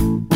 you